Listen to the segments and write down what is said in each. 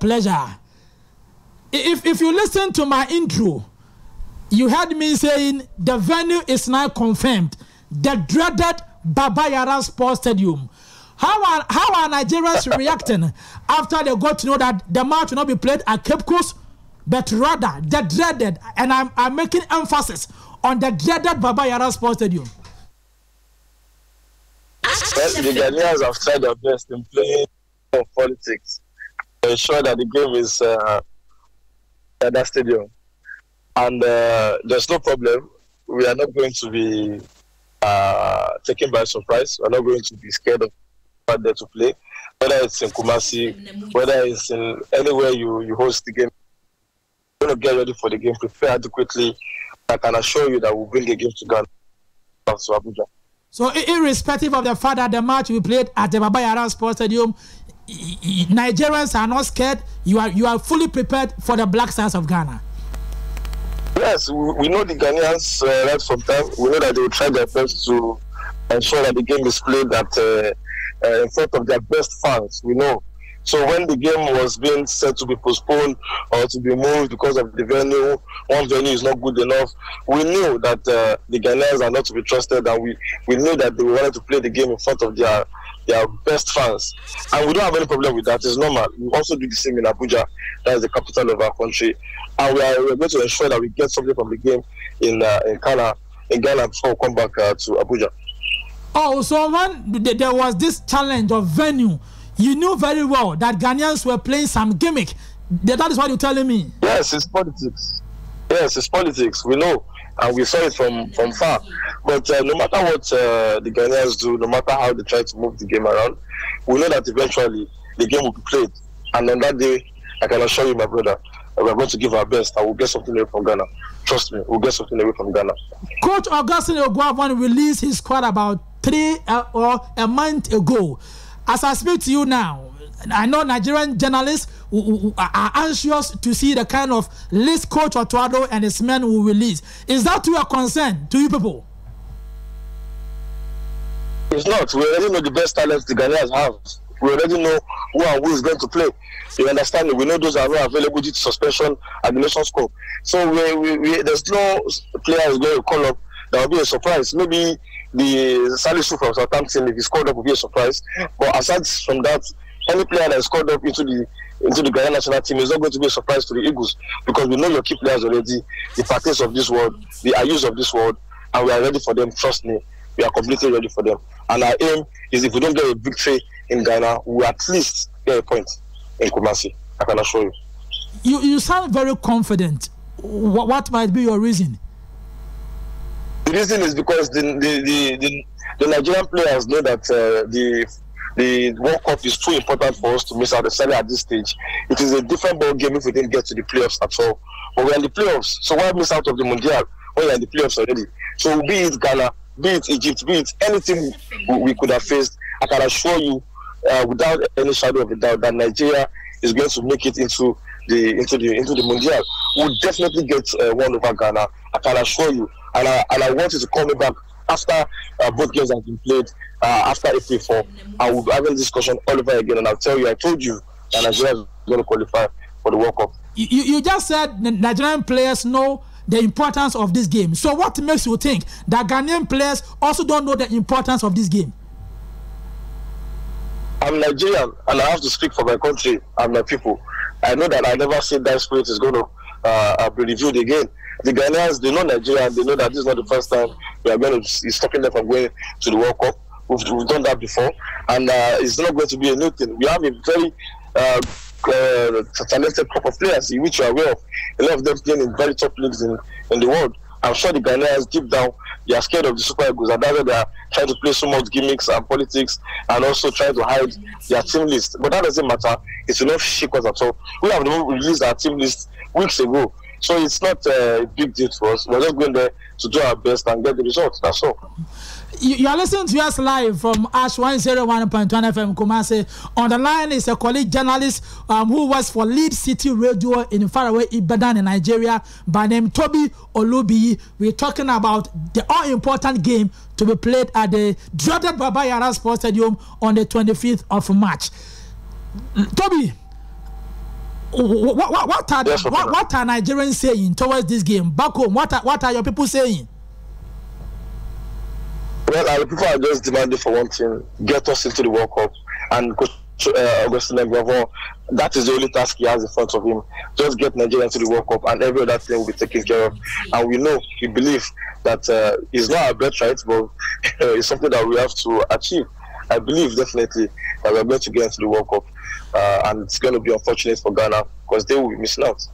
pleasure. If, if you listen to my intro, you heard me saying the venue is now confirmed. The dreaded Baba Yara Sports Stadium. How are, how are Nigerians reacting after they got to know that the match will not be played at Cape Coast, but rather the dreaded, and I'm, I'm making emphasis on the dreaded Baba Yara Sports Stadium? Well, the Ghanaians have tried their best in playing for politics ensure that the game is uh, at that stadium. And uh, there's no problem. We are not going to be uh, taken by surprise. We're not going to be scared of what there to play. Whether it's in Kumasi, whether it's in anywhere you, you host the game, you're going to get ready for the game, prepare adequately. I can assure you that we'll bring the game to Ghana, Abuja. So, irrespective of the fact that the match we played at the Baba Sports Stadium, Nigerians are not scared. You are you are fully prepared for the Black Stars of Ghana. Yes, we, know the Ghanaians uh, right from time. We know that they will try their best to ensure that the game is played at uh, uh, in front of their best fans. We know. So when the game was being said to be postponed or to be moved because of the venue, one venue is not good enough, we knew that uh, the Ghanaians are not to be trusted, and we, we knew that they wanted to play the game in front of their their best fans. And we don't have any problem with that. It's normal. We also do the same in Abuja, that is the capital of our country. And we are, we are going to ensure that we get something from the game in uh, in Ghana, in Ghana before we come back uh, to Abuja. Oh, so when there was this challenge of venue, you knew very well that Ghanaians were playing some gimmick. That is what you're telling me. Yes, it's politics. Yes, it's politics. We know, and we saw it from from far. But uh, no matter what uh, the Ghanaians do, no matter how they try to move the game around, we know that eventually the game will be played. And on that day, I can assure you, my brother, we're going to give our best and we'll get something away from Ghana. Trust me, we'll get something away from Ghana. Coach Augustine Eguavoen released his squad about three uh, or a month ago. As I speak to you now, I know Nigerian journalists are anxious to see the kind of list Coach Otto and his men will release. Is that to your concern to you people? It's not. We already know the best talents the Ghanaians have. We already know who and who is going to play. You understand? We know those are not available due to suspension at the Nations Cup. So we, we, we, there's no player who's going to call up that will be a surprise. Maybe the Salisu from Southampton, if he scored up, will be a surprise. But aside from that, any player that is called up into the into the Ghana national team is not going to be a surprise to the Eagles because we know your key players already, the Parteys of this world, the Ayews of this world, and we are ready for them. Trust me, we are completely ready for them. And our aim is if we don't get a victory in Ghana, we at least get a point in Kumasi. I can assure you. You you sound very confident. What, what might be your reason? The reason is because the the, the, the, the Nigerian players know that uh, the the World Cup is too important for us to miss out, especially at this stage. It is a different ball game if we didn't get to the playoffs at all. But we're in the playoffs, so why miss out of the Mundial when we're in the playoffs already? So be it Ghana, be it Egypt, be it anything we, could have faced, I can assure you, uh, without any shadow of a doubt, that Nigeria is going to make it into the into the into the Mundial. We'll definitely get uh, one over Ghana. I can assure you, and I and I want you to call me back after uh, both games have been played uh, after April 4. I will be having discussion all over again, and I'll tell you, I told you that Nigeria is going to qualify for the World Cup. You, you just said Nigerian players know the importance of this game. So, what makes you think that Ghanaian players also don't know the importance of this game? I'm Nigerian and I have to speak for my country and my people. I know that I never said that spirit is going to uh, be reviewed again. The Ghanaians, they know Nigeria they know that this is not the first time we are going to be stopping them from going to the World Cup. We've, we've done that before and uh, it's not going to be a new thing. We have a very uh, uh, talented crop of players, which you are aware of. A lot of them playing in very top leagues in, in the world. I'm sure the Ghanaians deep down they are scared of the Super Eagles, and that's why they are trying to play so much gimmicks and politics, and also trying to hide their team list. But that doesn't matter. It's enough not shake at all. We have released our team list weeks ago, so it's not a big deal for us. We're just going there to do our best and get the results. That's all you, are listening to us live from Ash 101.1 FM Kumasi. On the line is a colleague journalist um, who works for Lead City Radio in faraway Ibadan in Nigeria by name Tobi Olubiyi. We're talking about the all important game to be played at the dreaded Baba Yara Sports Stadium on the 25th of March. Tobi, What, what, what, are, yes, what, what are Nigerians saying towards this game? Back home, what are, what are your people saying? Well, our people are just demanding for one thing get us into the World Cup. And Coach uh, Augustine Eguavoen, that is the only task he has in front of him. Just get Nigeria into the World Cup, and every other thing will be taken care of. And we know, we believe that uh, it's not a birthright, but uh, it's something that we have to achieve. I believe definitely that we're going to get into the World Cup, uh, and it's going to be unfortunate for Ghana because they will be missing out.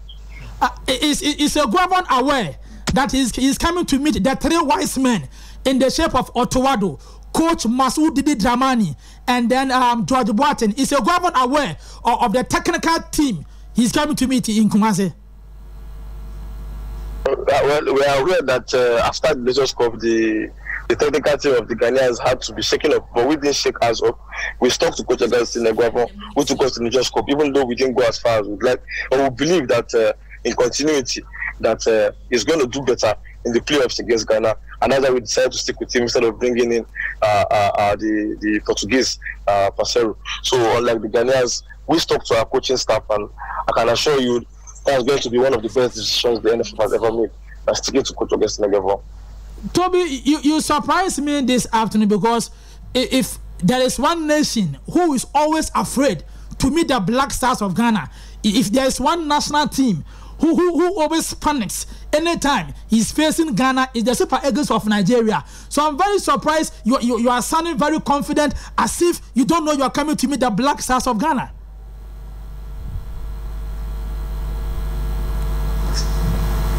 Uh, is is Eguavoen aware that he's, he's coming to meet the three wise men in the shape of Otto Coach Masoud Didi Dramani, and then um, George Boateng? Is your government aware of, of, the technical team he's coming to meet in Kumasi? Uh, well, we are aware that uh, after the Nations Cup, the the technical team of the Ghanaians had to be shaken up, but we didn't shake us up. We stuck to Coach Augustine Eguavoen, who took us to the Nations Cup, even though we didn't go as far as we'd like. But we believe that uh, in continuity, that uh, he's going to do better in the playoffs against Ghana. And that's why we decided to stick with him instead of bringing in uh, uh, uh the, the Portuguese uh. So, unlike the Ghanaians, we stuck to our coaching staff, and I can assure you that's going to be one of the best decisions the NFF has ever made. By sticking to Coach Augustine Eguavoen. Tobi, you, you surprised me this afternoon because if there is one nation who is always afraid to meet the Black Stars of Ghana, if there is one national team who, who, who always panics anytime he's facing Ghana is the Super Eagles of Nigeria. So I'm very surprised you, you, you are sounding very confident as if you don't know you are coming to meet the Black Stars of Ghana.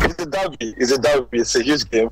It's a derby. It's a derby. It's a huge game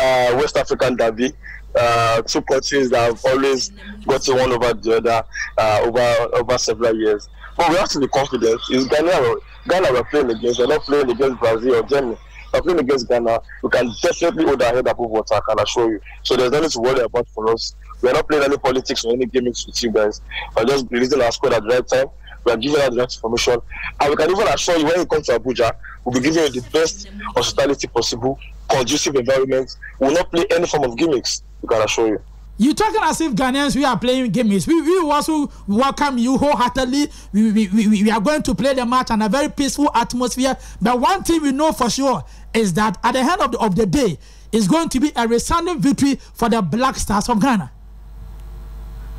uh, West African derby. Uh, two countries that have always gotten one over the other uh, over over several years. But we have to be confident. It's Ghana, Ghana we're playing against. We're not playing against Brazil or Germany. Playing against Ghana. We can definitely hold our head above water. I can assure you. So there's nothing to worry about for us. We're not playing any politics or any gimmicks with you guys. We're just releasing our squad at the right time. We are giving out the right information. And we can even assure you when you come to Abuja, we'll be giving you the best hospitality possible conducive environment. We will not play any form of gimmicks. We can assure you. You talking as if Ghanaians we are playing gimmicks. We, we also welcome you wholeheartedly. We, we, we, we are going to play the match in a very peaceful atmosphere. But one thing we know for sure is that at the end of the, of the day, it's going to be a resounding victory for the Black Stars of Ghana.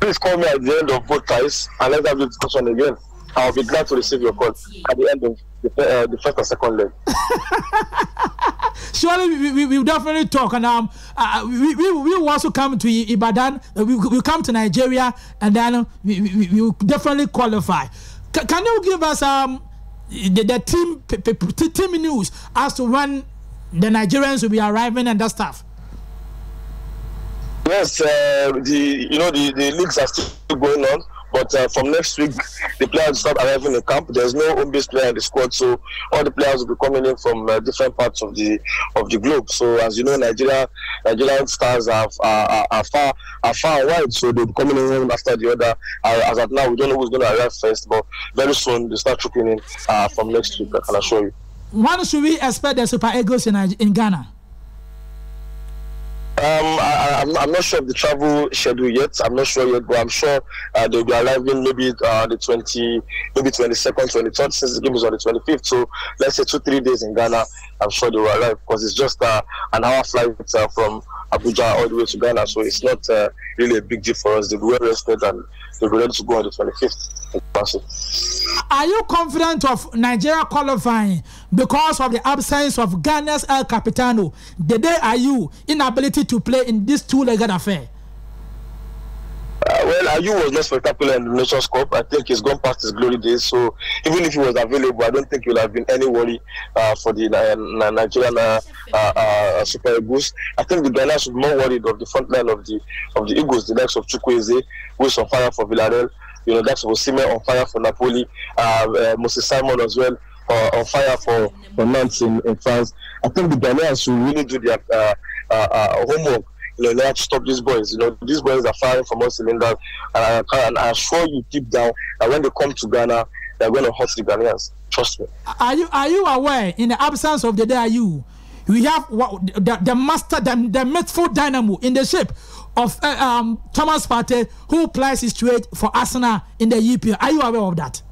Please call me at the end of both ties and let's have the discussion again. I'll be glad to receive your call at the end of the, uh, the first and second leg. Surely we, we, we definitely talk, and um, uh, we, we, we will also come to Ibadan. Uh, we will come to Nigeria, and then we, we, we will definitely qualify. C- can you give us um the, the team p- team news as to when the Nigerians will be arriving and that stuff? Yes, uh, the you know the, the leagues are still going on. But uh, from next week, the players start arriving in camp. There's no home based player in the squad, so all the players will be coming in from uh, different parts of the of the globe. So as you know, Nigeria Nigerian stars are, are, are far are far wide, so they'll be coming in one after the other. Uh, as of now, we don't know who's going to arrive first, but very soon they start trooping in uh, from next week. I can assure you. When should we expect the Super Eagles in, in Ghana? Um, I, am not sure of the travel schedule yet. I'm not sure yet, but I'm sure uh, they'll be arriving maybe uh, the 20, maybe 22nd, 23rd, since the game is on the 25th. So let's say two, three days in Ghana. I'm sure they will arrive because it's just uh, an hour flight uh, from Abuja all the way to Ghana. So it's not uh, really a big deal for us. They'll be well and they'll be ready to go on the 25th. Are you confident of Nigeria qualifying because of the absence of Ghana's El Capitano? The day are you inability to play in this two-legged affair? Uh, well, Ayew was not spectacular in the Nations Cup. I think he's gone past his glory days. So even if he was available, I don't think he would have been any worry uh, for the uh, Nigerian uh, uh, uh, Super Eagles. I think the Ghana should be more worried of the front line of the of the Eagles, the likes of Chukwueze, who is on fire for Villarreal. You know, that's Osimhen on fire for Napoli. Moses Simon as well on fire for, for Nantes in, in France. I think the Ghanaians should really do their homework you know, let's stop these boys. You know, these boys are firing from all cylinders, and I, and I assure you deep down that when they come to Ghana, they're going to hurt the Ghanaians. Trust me. Are you are you aware? In the absence of the day, you? We have what, the, the master, the, the dynamo in the shape of uh, um, Thomas Partey, who plays his trade for Arsenal in the EPL. Are you aware of that?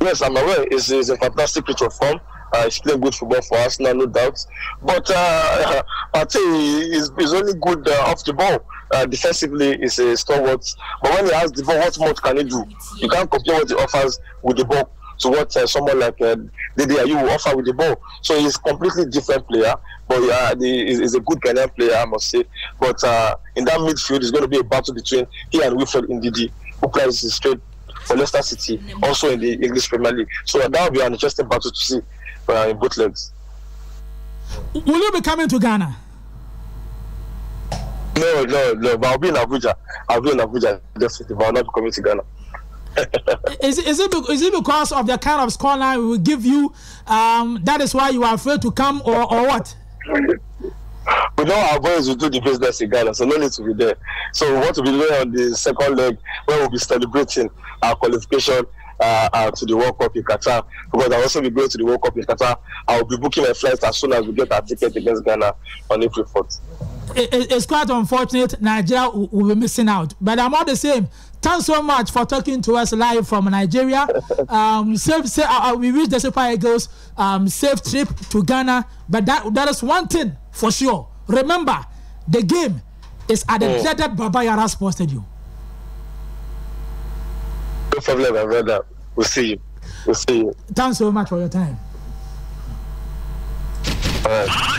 Yes, I'm aware. It's, a fantastic pitch of form. Uh, he's playing good football for us, no, no doubt. But uh, Partey he's, is only good uh, off the ball. Uh, defensively, he's a stalwart. But when he has the ball, what more can he do? You can't compare what he offers with the ball to what uh, someone like uh, Ayew will offer with the ball. So he's completely different player. But uh, he's a good Ghanaian player, I must say. But uh, in that midfield, it's going to be a battle between he and Wilfred Ndidi, who plays straight for Leicester City, also in the English Premier League. So that will be an interesting battle to see uh, in both legs. Will you be coming to Ghana? No, no, no. But I'll be in Abuja. I'll be in Abuja definitely, but I'll not be coming to Ghana. is, is, it, is it because of the kind of scoreline we will give you? Um, that is why you are afraid to come, or, or what? we know our boys will do the business in Ghana, so no need to be there. So we want to be there on the second leg where we'll be celebrating our qualification uh, uh, to the World Cup in Qatar. Because I'll also be going to the World Cup in Qatar. I'll be booking my flights as soon as we get our ticket against Ghana on April 4th. It, it's quite unfortunate Nigeria will, will, be missing out, but I'm all the same. Thanks so much for talking to us live from Nigeria. Um, safe, safe, uh, uh, we wish the Super Eagles um, safe trip to Ghana, but that that is one thing for sure. Remember, the game is at the oh. dreaded Baba Yara Sports Stadium. No problem, my brother. We'll see you. We'll see you. Thanks so much for your time. All right.